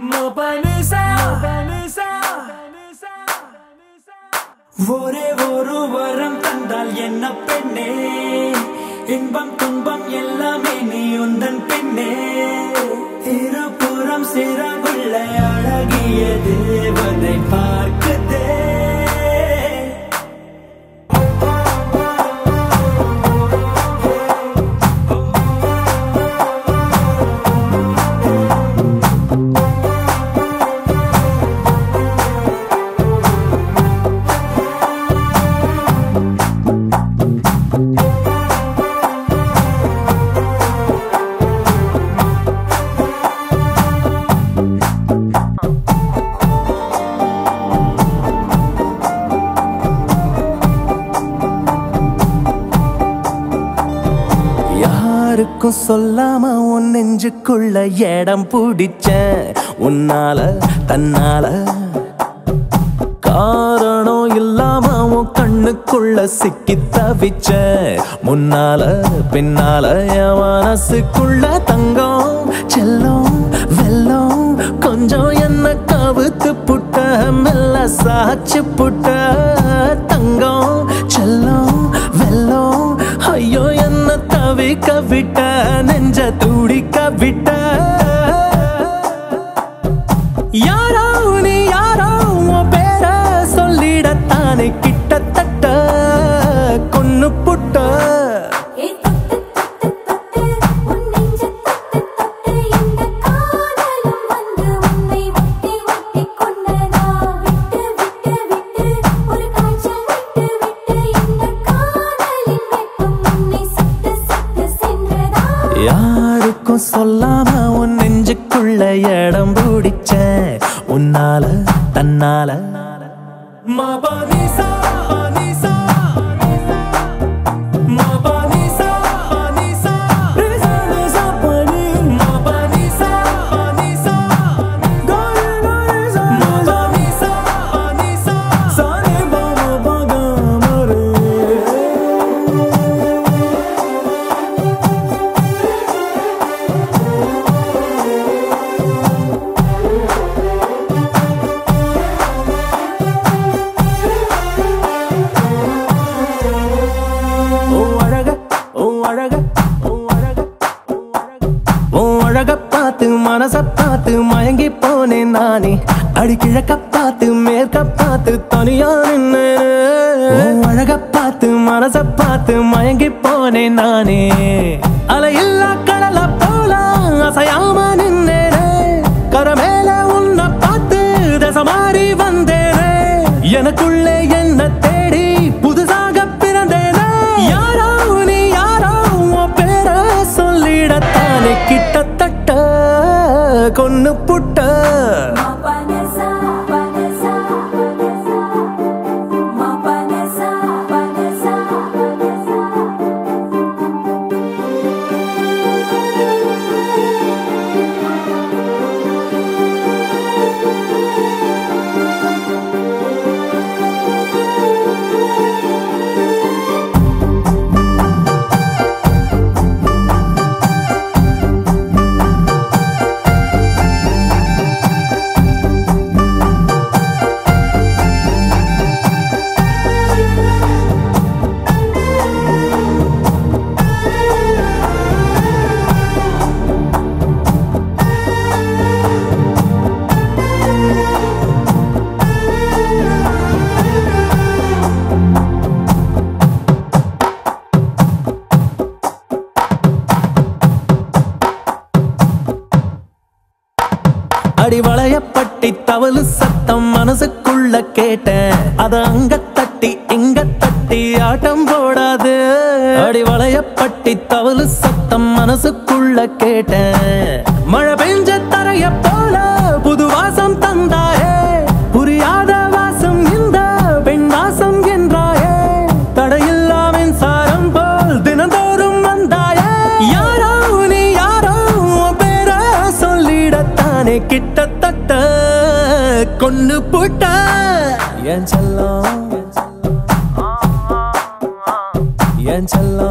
முபனிசா ஒரே ஒரு வரம் தந்தால் என்ன பெண்ணே? இன்பம் துன்பம் எல்லாமே நீ உந்தன் பெண்ணே. இருபுறம் சிறகுள்ள அழகிய தேவதை யாருக்கும் சொல்லாம உன் நெஞ்சுக்குள்ள இடம் பிடிச்ச உன்னால தன்னால காரணம் இல்லாம உன் கண்ணுக்குள்ள சிக்கி தவிச்ச முன்னால பின்னால என் மனசுக்குள்ள தங்கம் செல்லும் வெல்லம் கொஞ்சம் என்ன கவுத்து புட்ட மெல்ல சாச்சு புட்ட தங்கம். தவிக்க விட்ட நெஞ்ச துடிக்க விட்ட யாரோ நீ யாரோ உன் பேர சொல்லிடத்தானே கிட்டத்தட்ட கொன்னு புட்ட Thank you. சொல்லாம உன் நெஞ்சுக்குள்ள இடம் பிடிச்ச உன்னால தன்னால. மபனிசா அழக பார்த்து மனச பார்த்து மயங்கி போனேன் நானே. அடி கிழக்க பார்த்து மேற்க பார்த்து தனியா நின்னு. அழக பார்த்து மனச பார்த்து மயங்கி போனேன் நானே. அலையில்லா கடல போல அசையாம நின்னேனே. கரமேல உன்னை பார்த்து தசை மாறி வந்தேனே. எனக்குள்ளே கொன்னு புட்ட. மனசுக்குள்ள கேட்டேன். அத அங்க தட்டி இங்க தட்டி ஆட்டம் போடாது. அடி வளையப்பட்டி தவளு சத்தம் மனசுக்குள்ள கேட்டேன். மழை கொன்னு போட்ட. என் செல்லம். என் செல்லம்.